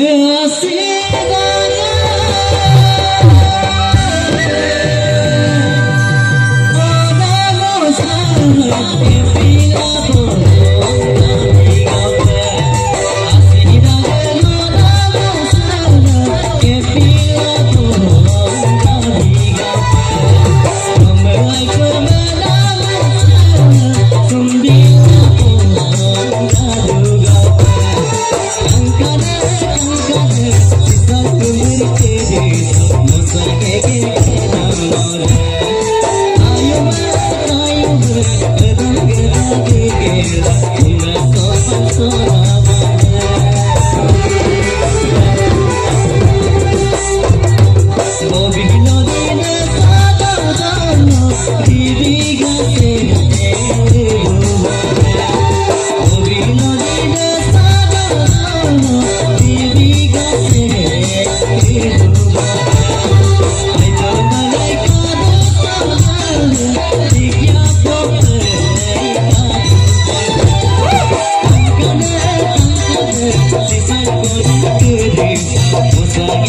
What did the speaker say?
É assim. Make so